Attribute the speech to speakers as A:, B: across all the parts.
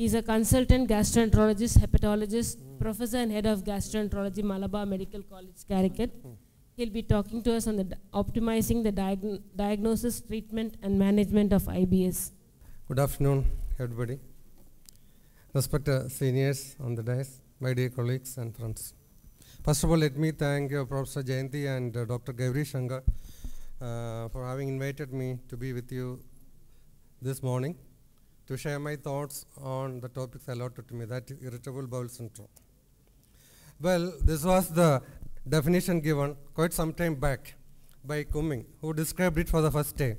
A: He's a consultant gastroenterologist, hepatologist, professor and head of gastroenterology, Malabar Medical College, Calicut. He'll be talking to us on the optimizing the diagn- diagnosis, treatment, and management of IBS.
B: Good afternoon, everybody. Respected seniors on the dais, my dear colleagues and friends. First of all, let me thank uh, Professor Jayanti and uh, Dr. Gauri Shankar uh, for having invited me to be with you this morning to share my thoughts on the topics allotted to me, that is irritable bowel syndrome. Well, this was the definition given quite some time back by Cumming, who described it for the first time.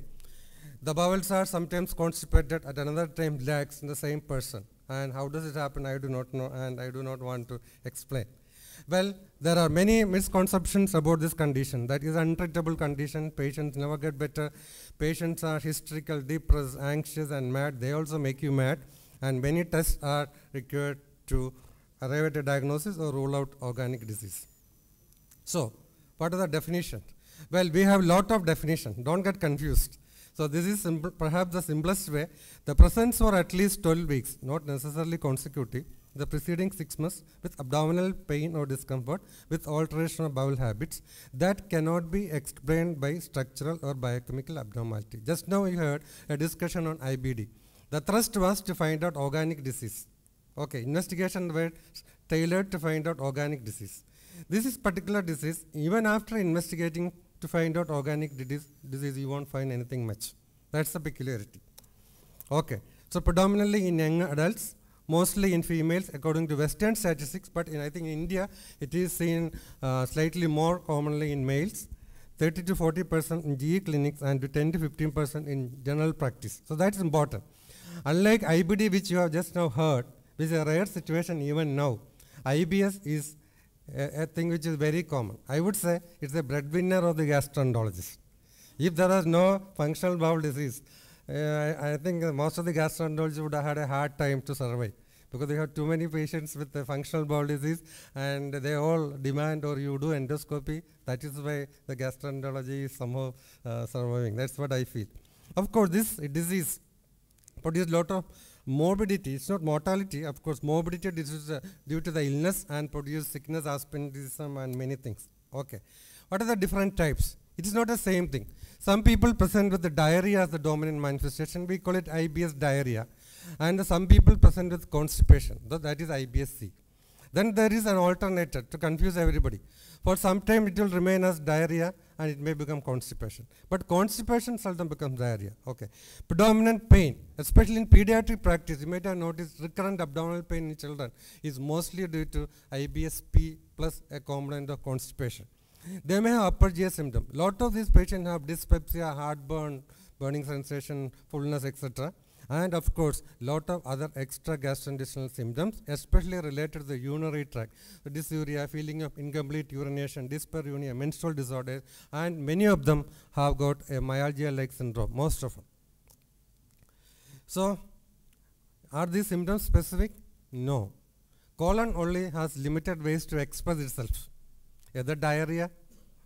B: The bowels are sometimes constipated, at another time lax in the same person. And how does it happen? I do not know, and I do not want to explain. Well, there are many misconceptions about this condition. That is an untreatable condition. Patients never get better. Patients are hysterical, depressed, anxious, and mad. They also make you mad. And many tests are required to arrive at a diagnosis or rule out organic disease. So, what are the definitions? Well, we have lot of definition. Don't get confused. So this is perhaps the simplest way. The presence for at least 12 weeks, not necessarily consecutive, the preceding six months with abdominal pain or discomfort with alteration of bowel habits that cannot be explained by structural or biochemical abnormality. Just now you heard a discussion on IBD. The thrust was to find out organic disease. Okay, investigation were tailored to find out organic disease. This is particular disease, even after investigating to find out organic disease, disease, you won't find anything much. That's the peculiarity. Okay, so predominantly in young adults, mostly in females according to Western statistics, but in, I think in India it is seen uh, slightly more commonly in males, 30 to 40 percent in GE clinics and to 10 to 15 percent in general practice. So that's important. Unlike IBD which you have just now heard, which is a rare situation even now, IBS is a, a thing which is very common. I would say it's a breadwinner of the gastroenterologist. If there was no functional bowel disease, I, I think most of the gastroenterologists would have had a hard time to survive because they have too many patients with the functional bowel disease and they all demand or you do endoscopy. That is why the gastroenterology is somehow uh, surviving. That's what I feel. Of course, this disease produces a lot of morbidity. It's not mortality, of course. Morbidity is uh, due to the illness and produce sickness, astigmatism, and many things. Okay. What are the different types? It is not the same thing. Some people present with the diarrhea as the dominant manifestation. We call it IBS diarrhea. And some people present with constipation. Th- That is IBS-C. Then there is an alternator to confuse everybody. For some time it will remain as diarrhea and it may become constipation. But constipation seldom becomes diarrhea. Okay. Predominant pain, especially in pediatric practice, you might have noticed recurrent abdominal pain in children is mostly due to IBS-P plus a component of constipation. They may have upper GI symptom. Lot of these patients have dyspepsia, heartburn, burning sensation, fullness, etc. And of course, lot of other extra gastrointestinal symptoms, especially related to the urinary tract. So dysuria, feeling of incomplete urination, dyspareunia, menstrual disorders, and many of them have got a myalgia-like syndrome, most of them. So, are these symptoms specific? No. Colon only has limited ways to express itself, either diarrhea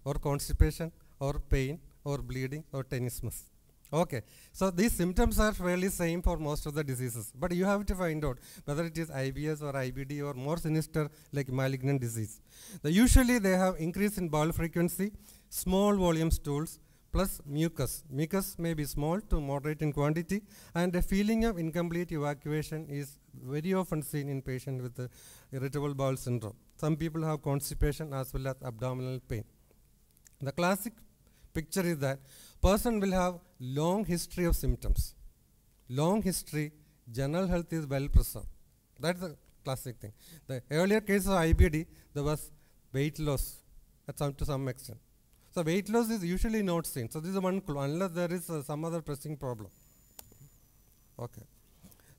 B: or constipation or pain or bleeding or tenesmus. Okay, so these symptoms are fairly same for most of the diseases, but you have to find out whether it is IBS or IBD or more sinister like malignant disease. The usually they have increase in bowel frequency, small volume stools, plus mucus. Mucus may be small to moderate in quantity, and a feeling of incomplete evacuation is very often seen in patients with irritable bowel syndrome. Some people have constipation as well as abdominal pain. The classic picture is that person will have long history of symptoms. Long history, general health is well preserved. That's the classic thing. The earlier case of IBD, there was weight loss at some, to some extent. So weight loss is usually not seen. So this is one clue, unless there is uh, some other pressing problem. Okay.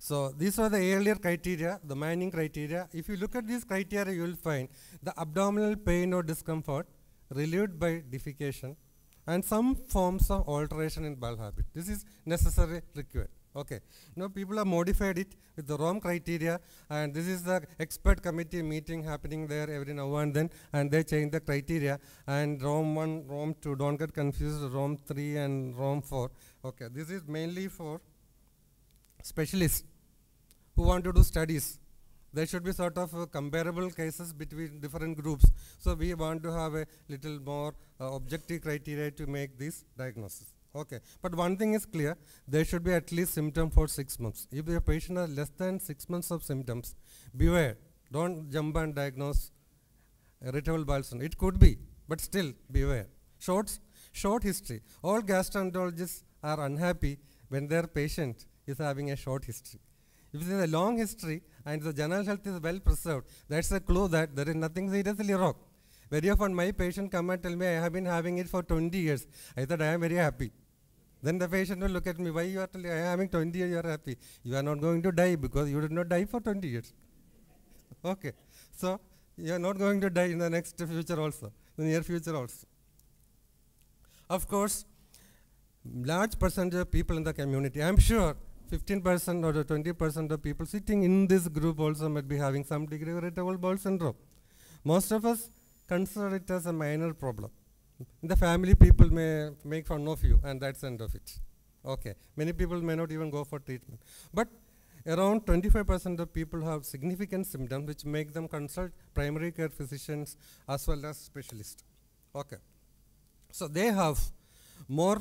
B: So these are the earlier criteria, the Manning criteria. If you look at these criteria, you will find the abdominal pain or discomfort relieved by defecation and some forms of alteration in bowel habit. This is necessary required. Okay. Now people have modified it with the Rome criteria and this is the expert committee meeting happening there every now and then and they change the criteria and Rome 1, Rome 2, don't get confused, Rome 3 and Rome 4. Okay. This is mainly for specialists who want to do studies, there should be sort of uh, comparable cases between different groups. So we want to have a little more uh, objective criteria to make this diagnosis. Okay, but one thing is clear, there should be at least symptom for six months. If your patient has less than six months of symptoms, beware, don't jump and diagnose irritable bowel syndrome. It could be, but still beware. Short, short history. All gastroenterologists are unhappy when their patient is having a short history. Is a long history and the general health is well preserved, that's a clue that there is nothing seriously wrong. Very often my patient come and tell me, I have been having it for 20 years. I thought I am very happy. Then the patient will look at me, why you are telling, I am having 20 years, you are happy. You are not going to die because you did not die for 20 years. okay. So, you are not going to die in the next future also, the near future also. Of course, large percentage of people in the community, I am sure 15% or 20% of people sitting in this group also might be having some degree of irritable bowel syndrome. Most of us consider it as a minor problem. The family, people may make fun of you, and that's the end of it. Okay. Many people may not even go for treatment. But around 25% of people have significant symptoms which make them consult primary care physicians as well as specialists. Okay. So they have more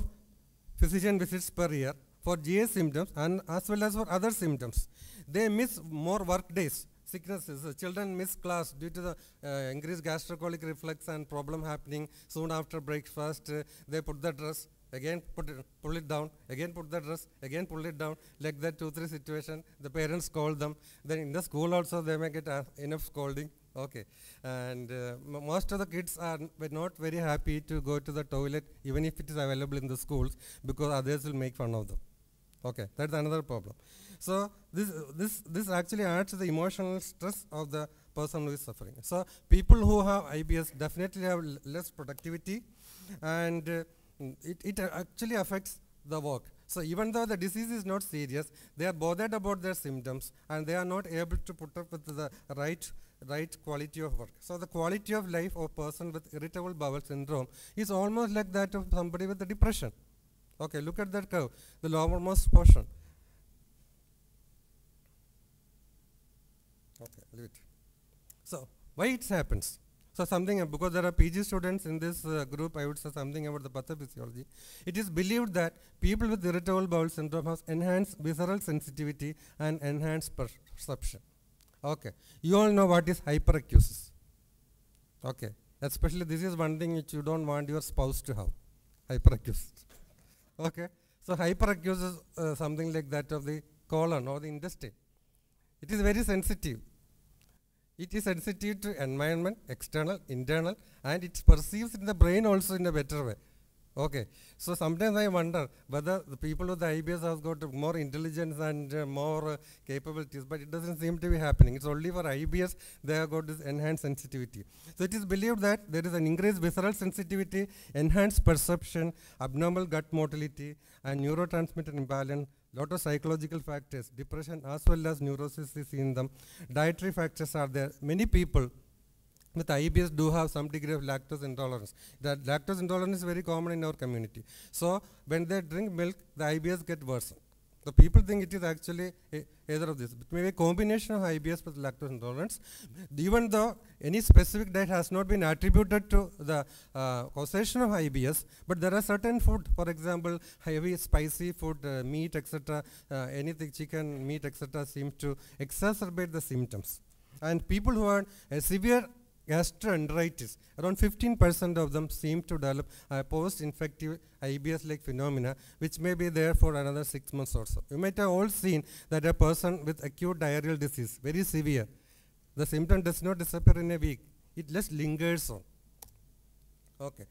B: physician visits per year for GI symptoms and as well as for other symptoms. They miss more work days, sicknesses. Children miss class due to the uh, increased gastrocolic reflex and problem happening soon after breakfast. Uh, they put the dress, again put it, pull it down, again put the dress, again pull it down, like that two, three situation. The parents call them. Then in the school also they may get uh, enough scolding. Okay, and uh, most of the kids are not very happy to go to the toilet even if it is available in the schools because others will make fun of them. Okay, that's another problem. So this, this, this actually adds to the emotional stress of the person who is suffering. So people who have IBS definitely have less productivity and uh, it, it actually affects the work. So even though the disease is not serious, they are bothered about their symptoms and they are not able to put up with the right right quality of work. So the quality of life of person with irritable bowel syndrome is almost like that of somebody with a depression. Okay, look at that curve, the lowermost portion. Okay, leave it. So, why it happens? So, something, because there are PG students in this uh, group, I would say something about the pathophysiology. It is believed that people with irritable bowel syndrome have enhanced visceral sensitivity and enhanced perception. Okay, you all know what is hyperacusis. Okay, especially this is one thing which you don't want your spouse to have, hyperacusis. Okay, so hyperacusis is uh, something like that of the colon or the intestine. It is very sensitive. It is sensitive to environment, external, internal, and it perceives in the brain also in a better way. Okay, so sometimes I wonder whether the people with the IBS have got more intelligence and uh, more uh, capabilities, but it doesn't seem to be happening. It's only for IBS they have got this enhanced sensitivity. So it is believed that there is an increased visceral sensitivity, enhanced perception, abnormal gut motility, and neurotransmitter imbalance lot of psychological factors, depression as well as neurosis is in them. Dietary factors are there. Many people with IBS do have some degree of lactose intolerance. That lactose intolerance is very common in our community. So when they drink milk, the IBS get worse. The people think it is actually either of this. It may be a combination of IBS with lactose intolerance. Even though any specific diet has not been attributed to the uh, causation of IBS, but there are certain food, for example, heavy spicy food, uh, meat, etc., uh, anything, chicken, meat, etc., seems to exacerbate the symptoms. And people who are severe gastroenteritis. Around 15% of them seem to develop a post-infective IBS-like phenomena, which may be there for another six months or so. You might have all seen that a person with acute diarrheal disease, very severe, the symptom does not disappear in a week. It just lingers on. Okay.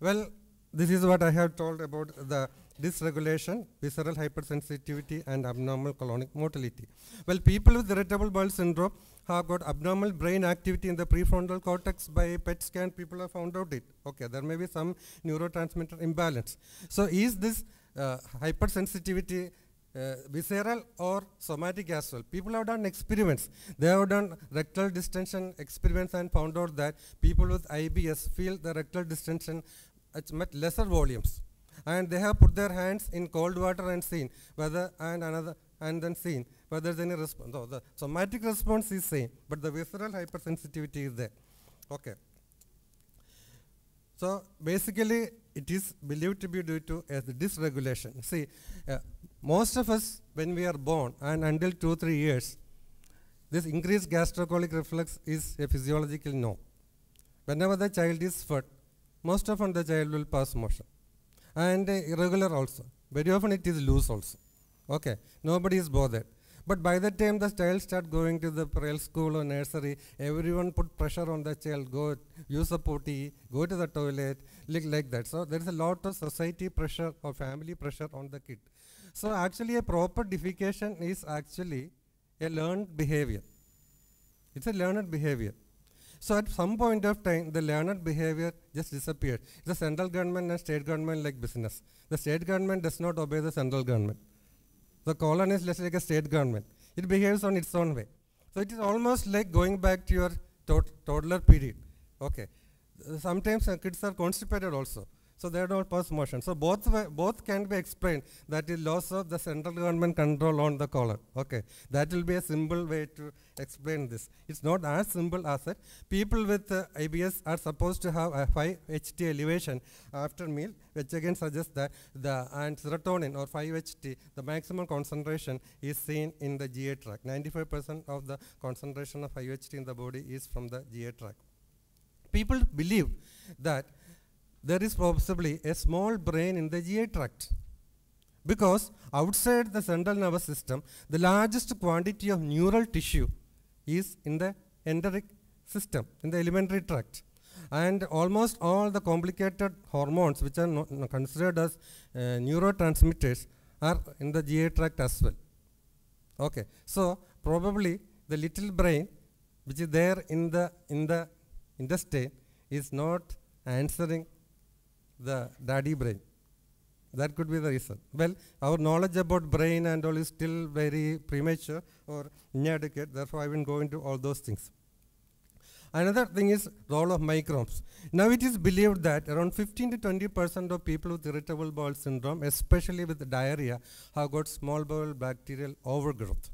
B: Well, this is what I have told about the dysregulation, visceral hypersensitivity, and abnormal colonic motility. Well, people with irritable bowel syndrome have got abnormal brain activity in the prefrontal cortex by PET scan, people have found out it. Okay, there may be some neurotransmitter imbalance. So is this uh, hypersensitivity uh, visceral or somatic as well. People have done experiments. They have done rectal distension experiments and found out that people with IBS feel the rectal distension at much lesser volumes. And they have put their hands in cold water and seen whether and another and then seen whether there's any response. No, the somatic response is same, but the visceral hypersensitivity is there. Okay. So basically, it is believed to be due to a dysregulation. See, uh, most of us, when we are born and until two, three years, this increased gastrocolic reflex is a physiological no. Whenever the child is fed, most often the child will pass motion. And irregular also. Very often it is loose also. Okay, nobody is bothered. But by the time the child start going to the prayer school or nursery, everyone put pressure on the child, go use a potty, go to the toilet, like, like that. So there is a lot of society pressure or family pressure on the kid. So actually a proper defecation is actually a learned behavior. It's a learned behavior. So at some point of time, the learned behavior just disappeared. The central government and state government like business. The state government does not obey the central government. The colony is less like a state government. It behaves on its own way. So it is almost like going back to your tod- toddler period. Okay. Sometimes uh, kids are constipated also. So they don't pass motion. So both both can be explained. That is loss of the central government control on the colon. Okay. That will be a simple way to explain this. It's not as simple as that. People with uh, IBS are supposed to have a 5 HT elevation after meal, which again suggests that the and serotonin or 5 HT, the maximum concentration is seen in the GI tract. 95% of the concentration of 5 HT in the body is from the GI tract. People believe that there is possibly a small brain in the GI tract because outside the central nervous system, the largest quantity of neural tissue is in the enteric system, in the alimentary tract. And almost all the complicated hormones, which are not, not considered as uh, neurotransmitters, are in the GI tract as well. Okay, so probably the little brain, which is there in the in the intestine, is not answering the daddy brain. That could be the reason. Well, our knowledge about brain and all is still very premature or inadequate. Therefore, I won't go into all those things. Another thing is role of microbes. Now it is believed that around 15 to 20 percent of people with irritable bowel syndrome, especially with diarrhea, have got small bowel bacterial overgrowth.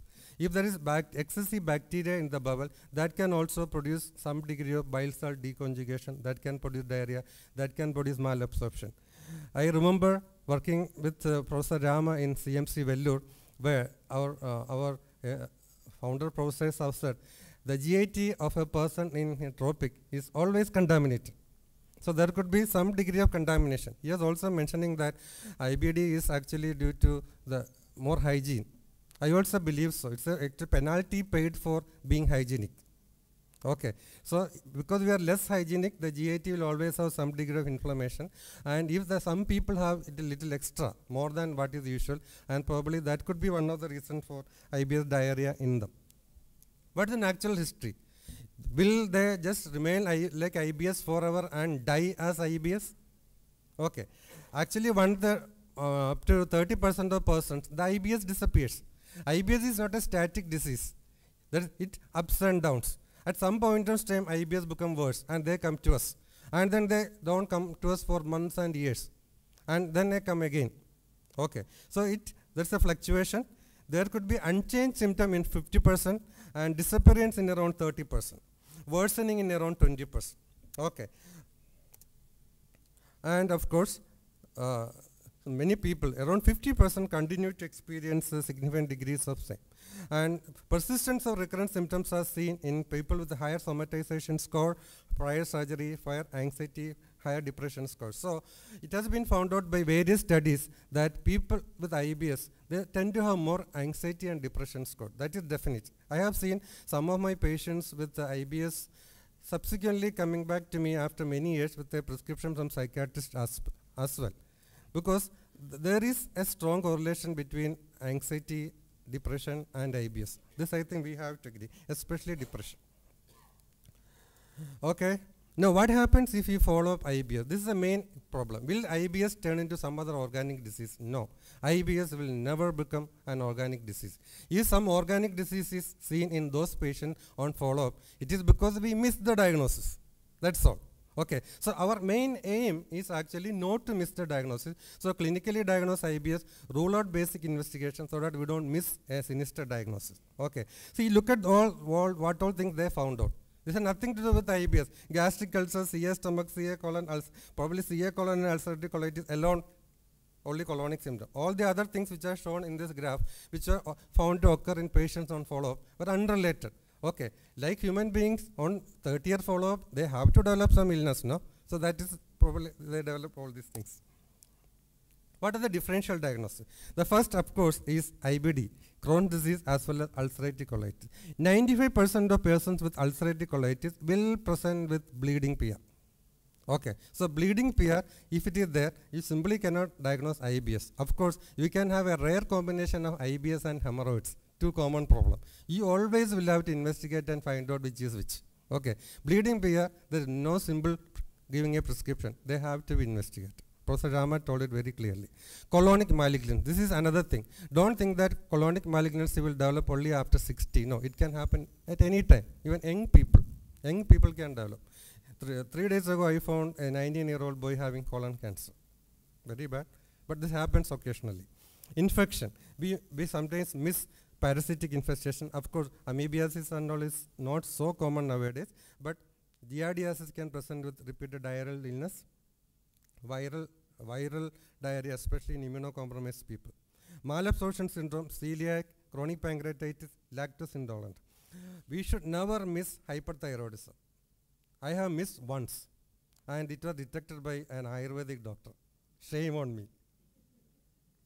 B: If there is bac- excessive bacteria in the bowel, that can also produce some degree of bile salt deconjugation, that can produce diarrhea, that can produce malabsorption. I remember working with uh, Professor Rama in CMC Vellore, where our, uh, our uh, founder professors have said the GIT of a person in a tropic is always contaminated. So there could be some degree of contamination. He is also mentioning that IBD is actually due to the more hygiene. I also believe so. It's a, it's a penalty paid for being hygienic. Okay, so because we are less hygienic, the GIT will always have some degree of inflammation. And if the some people have it a little extra, more than what is usual, and probably that could be one of the reasons for IBS diarrhea in them. What is the natural history? Will they just remain like IBS forever and die as IBS? Okay. Actually, once the uh, up to 30% of persons, the IBS disappears. IBS is not a static disease. That it ups and downs. At some point of time, IBS become worse, and they come to us, and then they don't come to us for months and years, and then they come again. Okay. So it there's a fluctuation. There could be unchanged symptom in 50% and disappearance in around 30%, worsening in around 20%. Okay. And of course, uh, many people, around 50% continue to experience uh, significant degrees of same. And persistence of recurrent symptoms are seen in people with higher somatization score, prior surgery, prior anxiety, higher depression score. So it has been found out by various studies that people with IBS, they tend to have more anxiety and depression score. That is definite. I have seen some of my patients with IBS subsequently coming back to me after many years with a prescription from psychiatrist as, as well. Because th- there is a strong correlation between anxiety, depression, and IBS. This I think we have to agree, especially depression. Okay. Now, what happens if you follow up IBS? This is the main problem. Will IBS turn into some other organic disease? No. IBS will never become an organic disease. If some organic disease is seen in those patients on follow up, it is because we missed the diagnosis. That's all. Okay, so our main aim is actually not to miss the diagnosis. So clinically diagnose IBS, rule out basic investigation so that we don't miss a sinister diagnosis. Okay, you look at all, all what all things they found out. This has nothing to do with IBS. Gastric ulcer, CA stomach, CA colon, ulcer, probably CA colon and ulcerative colitis alone, only colonic symptom. All the other things which are shown in this graph, which are uh, found to occur in patients on follow-up, were unrelated. Okay, like human beings on 30 year follow-up, they have to develop some illness, no? So that is probably they develop all these things. What are the differential diagnosis? The first, of course, is IBD, Crohn's disease as well as ulcerative colitis. 95% of persons with ulcerative colitis will present with bleeding PR. Okay, so bleeding PR, if it is there, you simply cannot diagnose IBS. Of course, you can have a rare combination of IBS and hemorrhoids, two common problem. You always will have to investigate and find out which is which. Okay, bleeding PR, there is no simple giving a prescription. They have to be investigated. Professor Rama told it very clearly. Colonic malignancy, this is another thing. Don't think that colonic malignancy will develop only after 60. No, it can happen at any time. Even young people, young people can develop. Three, three days ago, I found a 19 year old boy having colon cancer. Very bad, but this happens occasionally. Infection, we, we sometimes miss parasitic infestation. Of course, amoebiasis and all is not so common nowadays, but giardiasis can present with repeated diarrheal illness, viral, viral diarrhea, especially in immunocompromised people. Malabsorption syndrome, celiac, chronic pancreatitis, lactose intolerant. We should never miss hyperthyroidism. I have missed once, and it was detected by an Ayurvedic doctor. Shame on me.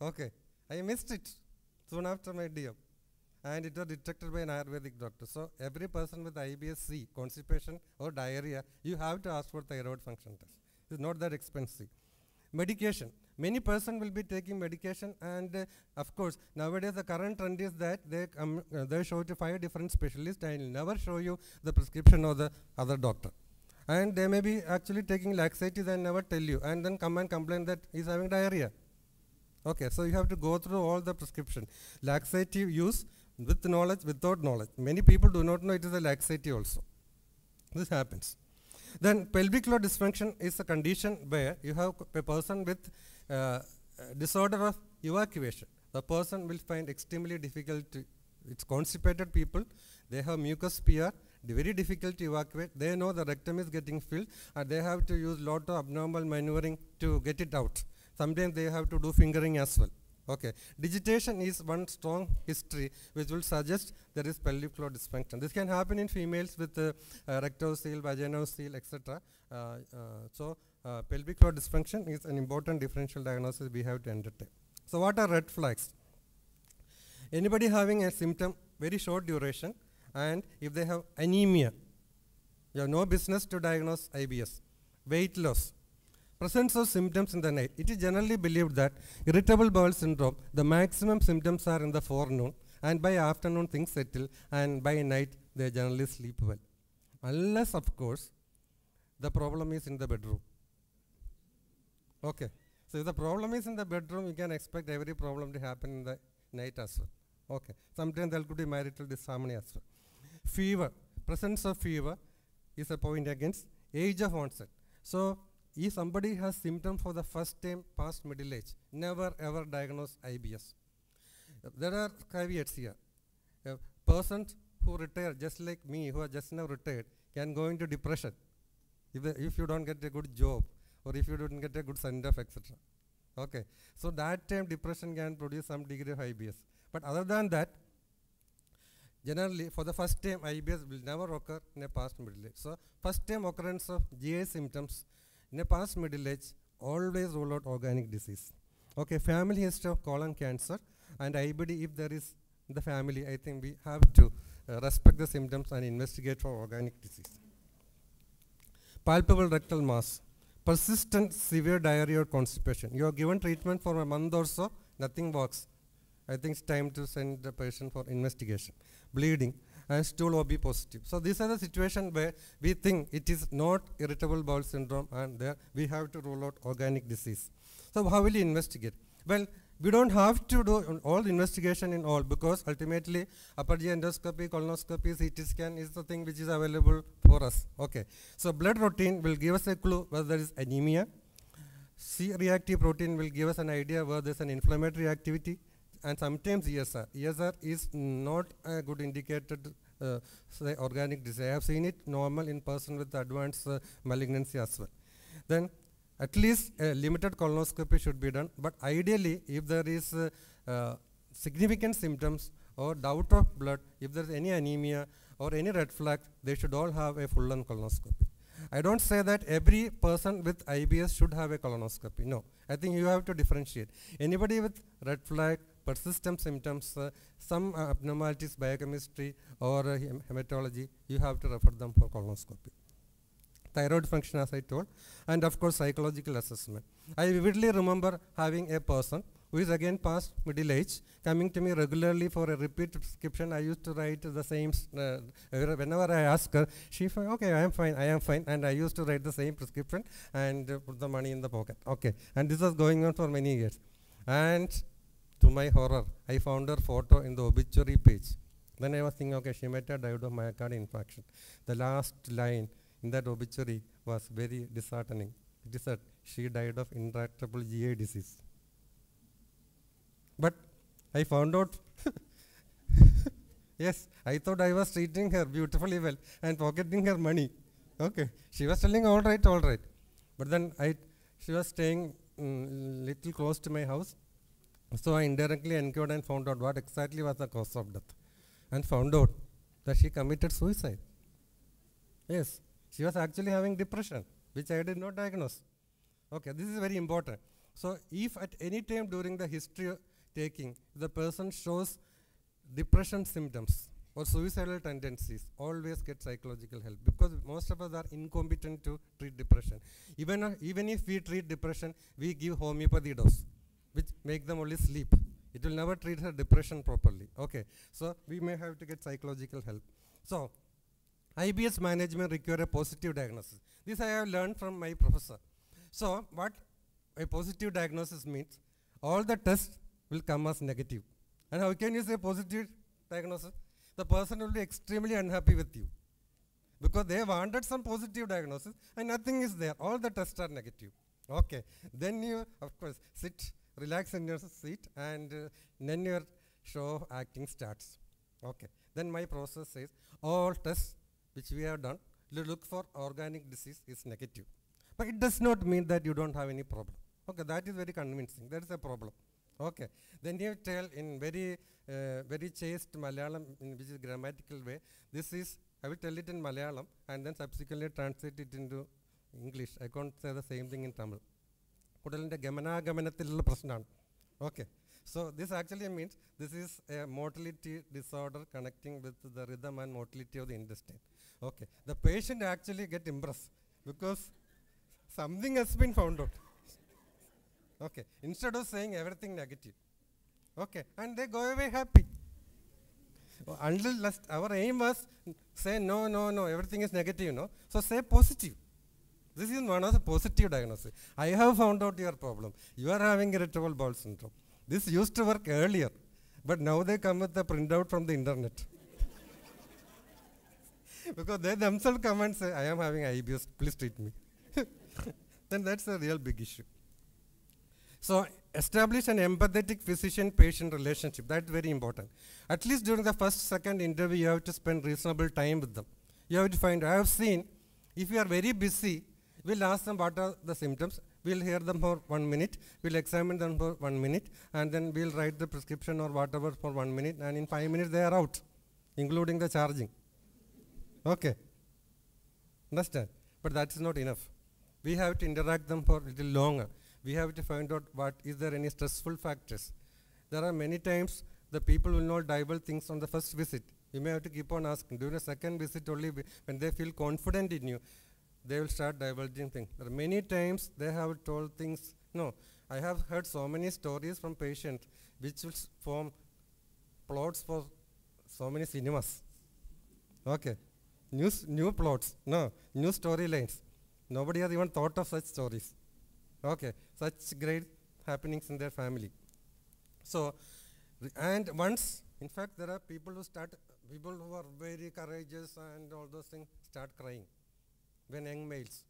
B: Okay, I missed it soon after my DM, and it was detected by an Ayurvedic doctor. So every person with IBS-C, constipation or diarrhea, you have to ask for thyroid function test. It's not that expensive. Medication. Many person will be taking medication, and uh, of course, nowadays the current trend is that they come, uh, they show to five different specialists, and will never show you the prescription of the other doctor. And they may be actually taking laxatives and never tell you, and then come and complain that he's having diarrhea. Okay, so you have to go through all the prescription. Laxative use with knowledge, without knowledge. Many people do not know it is a laxity also. This happens. Then pelvic floor dysfunction is a condition where you have a person with uh, disorder of evacuation. The person will find extremely difficult to, it's constipated people, they have mucus PR, very difficult to evacuate. They know the rectum is getting filled and they have to use lot of abnormal maneuvering to get it out. Sometimes they have to do fingering as well. Okay, digitation is one strong history which will suggest there is pelvic floor dysfunction. This can happen in females with uh, uh, rectocele, vaginocele, etc. Uh, uh, so, uh, pelvic floor dysfunction is an important differential diagnosis we have to entertain. So, what are red flags? Anybody having a symptom, very short duration, and if they have anemia, you have no business to diagnose IBS. Weight loss, presence of symptoms in the night. It is generally believed that irritable bowel syndrome, the maximum symptoms are in the forenoon, and by afternoon things settle, and by night they generally sleep well. Unless, of course, the problem is in the bedroom. Okay. So if the problem is in the bedroom, you can expect every problem to happen in the night as well. Okay. Sometimes there could be marital disharmony as well. Fever. Presence of fever is a point against age of onset. So if somebody has symptom for the first time past middle age, never ever diagnose IBS. There are caveats here. A person who retired just like me, who are just now retired, can go into depression if, if you don't get a good job or if you don't get a good send off, etc. Okay, so that time depression can produce some degree of IBS. But other than that, generally for the first time IBS will never occur in a past middle age. So first time occurrence of GI symptoms in a past middle age always rule out organic disease. Okay, family history of colon cancer and IBD if there is the family, I think we have to uh, respect the symptoms and investigate for organic disease. Palpable rectal mass, persistent severe diarrhea or constipation. You are given treatment for a month or so, nothing works. I think it's time to send the patient for investigation. Bleeding and stool OB positive. So these are the situation where we think it is not irritable bowel syndrome and there we have to rule out organic disease. So how will you investigate? Well, we don't have to do all the investigation in all because ultimately upper GI endoscopy, colonoscopy, CT scan is the thing which is available for us. Okay. So blood routine will give us a clue whether there is anemia. C-reactive protein will give us an idea whether there's an inflammatory activity and sometimes ESR. ESR is not a good indicator uh, say organic disease. I have seen it normal in person with advanced uh, malignancy as well. Then at least a limited colonoscopy should be done, but ideally if there is uh, uh, significant symptoms or doubt of blood, if there is any anemia or any red flag, they should all have a full-on colonoscopy. I don't say that every person with IBS should have a colonoscopy. No, I think you have to differentiate. Anybody with red flag, persistent symptoms, uh, some uh, abnormalities, biochemistry or uh, hematology, you have to refer them for colonoscopy. Thyroid function, as I told, and of course psychological assessment. I vividly remember having a person who is again past middle age coming to me regularly for a repeat prescription. I used to write the same, uh, whenever I ask her, she said, okay, I am fine, I am fine. And I used to write the same prescription and uh, put the money in the pocket. Okay. And this was going on for many years. And to my horror, I found her photo in the obituary page. Then I was thinking, okay, she might have died of myocardial infarction. The last line in that obituary was very disheartening. It said, she died of intractable GI disease. But I found out, yes, I thought I was treating her beautifully well and pocketing her money. Okay, she was telling all right, all right. But then I, she was staying mm, little close to my house. So I indirectly enquired and found out what exactly was the cause of death. And found out that she committed suicide. Yes, she was actually having depression, which I did not diagnose. Okay, this is very important. So if at any time during the history taking, the person shows depression symptoms or suicidal tendencies, always get psychological help because most of us are incompetent to treat depression. Even, uh, even if we treat depression, we give homeopathy dose, which make them only sleep. It will never treat her depression properly. Okay, so we may have to get psychological help. So IBS management require a positive diagnosis. This I have learned from my professor. So what a positive diagnosis means, all the tests will come as negative. And how can you say positive diagnosis? The person will be extremely unhappy with you. Because they wanted some positive diagnosis and nothing is there. All the tests are negative. Okay. Then you, of course, sit, relax in your seat and uh, then your show acting starts. Okay. Then my process is all tests which we have done, look for organic disease is negative. But it does not mean that you don't have any problem. Okay, that is very convincing. That is a problem. Okay. Then you tell in very, uh, very chaste Malayalam, which is grammatical way, this is, I will tell it in Malayalam and then subsequently translate it into English. I can't say the same thing in Tamil. കുടലിന്റെ ഗമനാഗമനത്തിലുള്ള പ്രശ്നമാണ് okay so this actually means this is a motility disorder connecting with the rhythm and motility of the intestine okay the patient actually get impress because something has been found out instead of saying everything negative okay and they go away happy Oh, until last our aim was say no no no everything is negative no so say positive this is one of the positive diagnosis i have found out your problem you are having irritable bowel syndrome this used to work earlier but now they come with the printout from the internet because they themselves come and say i am having ibs please treat me then that's a real big issue so establish an empathetic physician-patient relationship. That's very important. At least during the first, second interview, you have to spend reasonable time with them. You have to find. I have seen, if you are very busy, we'll ask them what are the symptoms. We'll hear them for one minute. We'll examine them for one minute, and then we'll write the prescription or whatever for one minute. And in five minutes, they are out, including the charging. Okay. Understand? But that's not enough. We have to interact them for a little longer we have to find out what is there any stressful factors. There are many times the people will not divulge things on the first visit. You may have to keep on asking. During the second visit only, when they feel confident in you, they will start divulging things. There are many times they have told things. No, I have heard so many stories from patients which will form plots for so many cinemas. Okay, new, new plots, no, new storylines. Nobody has even thought of such stories. Okay, such great happenings in their family. So, and once, in fact, there are people who start, people who are very courageous and all those things start crying. When young males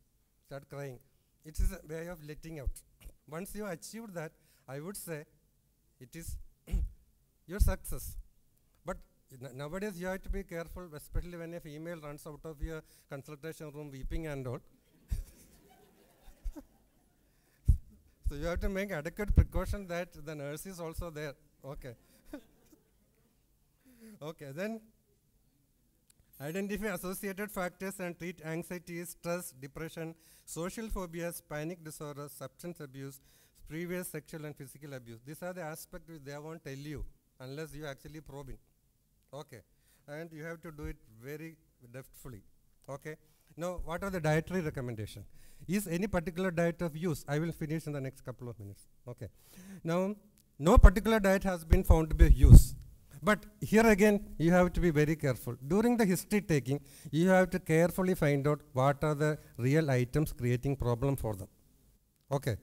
B: start crying, it is a way of letting out. Once you achieve that, I would say it is your success. But nowadays you have to be careful, especially when a female runs out of your consultation room weeping and all. so you have to make adequate precaution that the nurse is also there. Okay. okay, then identify associated factors and treat anxiety, stress, depression, social phobias, panic disorders, substance abuse, previous sexual and physical abuse. These are the aspects which they won't tell you unless you actually probe in. Okay. And you have to do it very deftly. Okay. Now, what are the dietary recommendations? Is any particular diet of use? I will finish in the next couple of minutes. Okay. Now, no particular diet has been found to be of use. But here again, you have to be very careful. During the history taking, you have to carefully find out what are the real items creating problem for them. Okay.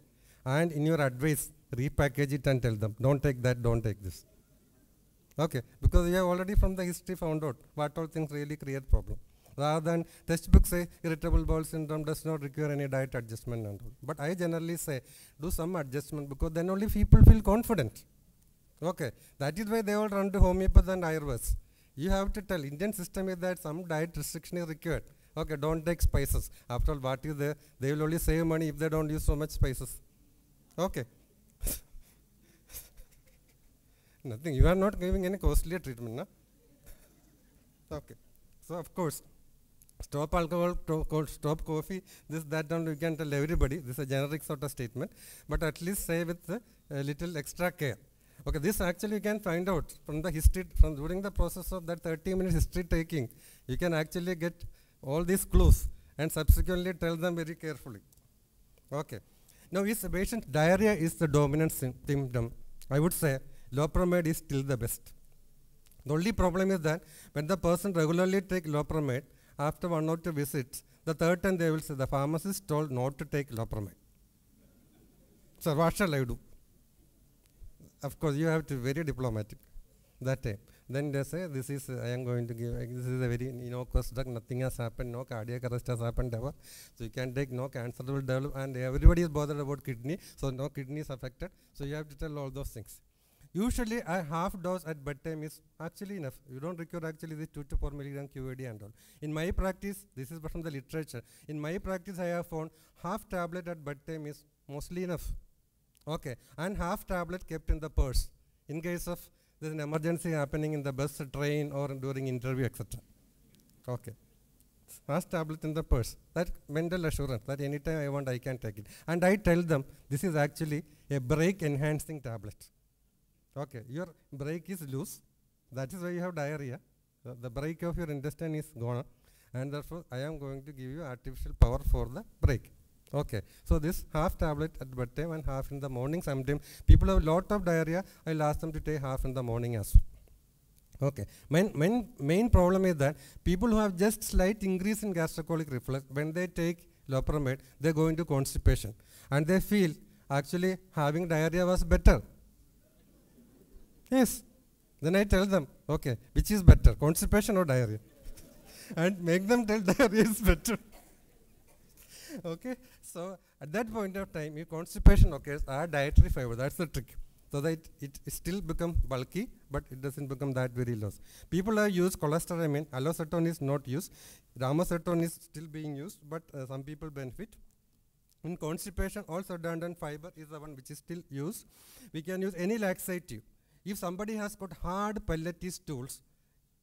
B: And in your advice, repackage it and tell them, don't take that, don't take this. Okay, because you have already from the history found out what all things really create problem. Rather than textbook say irritable bowel syndrome does not require any diet adjustment and all. But I generally say do some adjustment because then only people feel confident. Okay, that is why they all run to homeopathy and Ayurveda. You have to tell Indian system is that some diet restriction is required. Okay, don't take spices. After all, what is there? They will only save money if they don't use so much spices. Okay. Nothing. You are not giving any costly treatment, no? Okay. So of course, stop alcohol, stop coffee, this, that, and you can tell everybody. This is a generic sort of statement, but at least say with a little extra care. Okay, this actually you can find out from the history, from during the process of that 30 minutes history taking, you can actually get all these clues and subsequently tell them very carefully. Okay. Now, if the patient diarrhea is the dominant symptom, I would say loperamide is still the best. The only problem is that when the person regularly take loperamide, after one or two visits, the third time they will say the pharmacist told not to take loperamide. So what shall I do? Of course, you have to be very diplomatic that time. Then they say, this is, uh, I am going to give, uh, this is a very innocuous drug, nothing has happened, no cardiac arrest has happened ever. So you can take no cancer will develop and everybody is bothered about kidney, so no kidney is affected. So you have to tell all those things. Usually a half dose at bedtime is actually enough. You don't require actually this 2 to 4 milligram QAD and all. In my practice, this is from the literature. In my practice, I have found half tablet at bedtime is mostly enough. Okay, and half tablet kept in the purse in case of there's an emergency happening in the bus, train, or during interview, etc. Okay. Half tablet in the purse. That mental assurance that anytime I want, I can take it. And I tell them this is actually a brake enhancing tablet. Okay, your brake is loose. That is why you have diarrhea. The, the brake of your intestine is gone, and therefore I am going to give you artificial power for the brake. Okay, so this half tablet at bedtime and half in the morning. Sometimes people have lot of diarrhea. I'll ask them to take half in the morning as well. Okay, main, main, main problem is that people who have just slight increase in gastrocolic reflex, when they take loperamide, they go into constipation, and they feel actually having diarrhea was better. Yes. Then I tell them, okay, which is better, constipation or diarrhea? and make them tell diarrhea is better. okay, so at that point of time, if constipation occurs, add dietary fiber. That's the trick. So that it, it still become bulky, but it doesn't become that very loose. People have used cholestyramine. Alosetron is not used. Ramosetron is still being used, but uh, some people benefit. In constipation, also dandon fiber is the one which is still used. We can use any laxative. If somebody has got hard pelleted stools,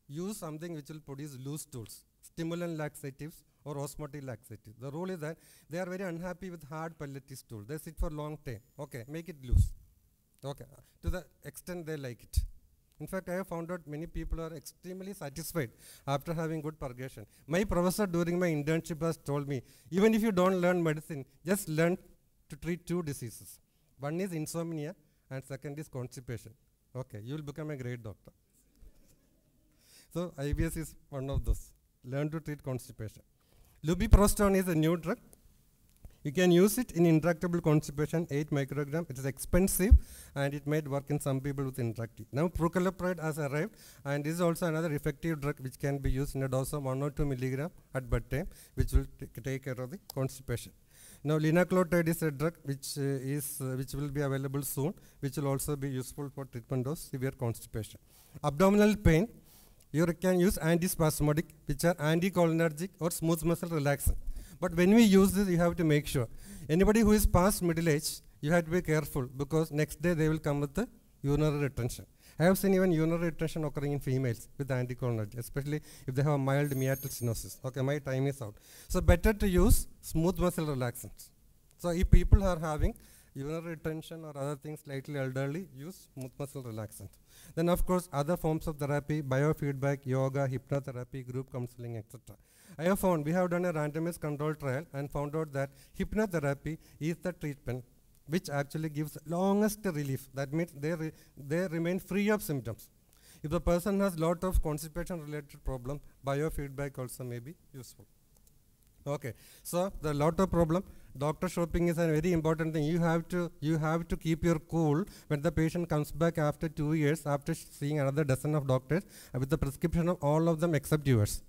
B: use something which will produce loose stools, stimulant laxatives or osmotic laxatives. The rule is that they are very unhappy with hard pelleted stool. They sit for long time. Okay, make it loose. Okay, to the extent they like it. In fact, I have found out many people are extremely satisfied after having good purgation. My professor during my internship has told me, even if you don't learn medicine, just learn to treat two diseases. One is insomnia and second is constipation. Okay, you will become a great doctor. So IBS is one of those. Learn to treat constipation. Lubiprostone is a new drug. You can use it in intractable constipation, 8 microgram. It is expensive and it might work in some people with intractable. Now prucalopride has arrived and this is also another effective drug which can be used in a dose of 1 or 2 milligram at bedtime which will take care of the constipation. Now linaclotide is a drug which uh, is uh, which will be available soon which will also be useful for treatment of severe constipation. Abdominal pain you can use antispasmodic which are anticholinergic or smooth muscle relaxant. But when we use this, you have to make sure. Anybody who is past middle age, you have to be careful because next day they will come with the urinary retention. I have seen even urinary retention occurring in females with anticholinergic, especially if they have a mild meatal stenosis. Okay, my time is out. So better to use smooth muscle relaxants. So if people are having urinary retention or other things slightly elderly, use smooth muscle relaxant. Then of course other forms of therapy, biofeedback, yoga, hypnotherapy, group counseling, etc. I have found, we have done a randomized control trial and found out that hypnotherapy is the treatment which actually gives longest relief. That means they, re they remain free of symptoms. If the person has lot of constipation related problem, biofeedback also may be useful. Okay, so the lot of problem, doctor shopping is a very important thing. You have to you have to keep your cool when the patient comes back after two years after seeing another dozen of doctors uh, with the prescription of all of them except yours.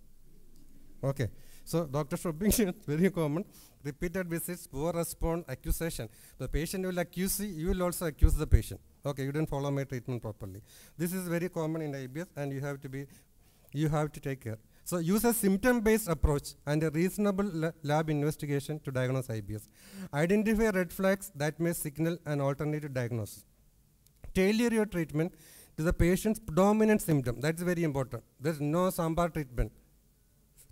B: Okay, so doctor shopping is very common. Repeated visits, poor response, accusation. The patient will accuse you, you will also accuse the patient. Okay, you didn't follow my treatment properly. This is very common in IBS and you have to be, you have to take care. So use a symptom-based approach and a reasonable la lab investigation to diagnose IBS. Identify red flags that may signal an alternative diagnosis. Tailor your treatment to the patient's dominant symptom. That's very important. There's no sambar treatment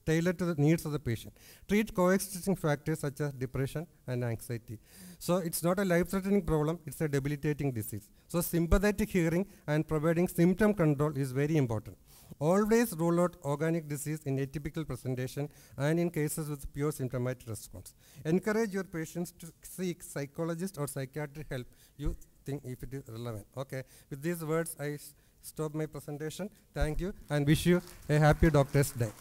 B: tailored to the needs of the patient. Treat coexisting factors such as depression and anxiety. So it's not a life-threatening problem, it's a debilitating disease. So sympathetic hearing and providing symptom control is very important. Always rule out organic disease in atypical presentation and in cases with pure symptomatic response. Encourage your patients to seek psychologist or psychiatric help you think if it is relevant. Okay, with these words, I stop my presentation. Thank you and wish you a happy Doctor's Day.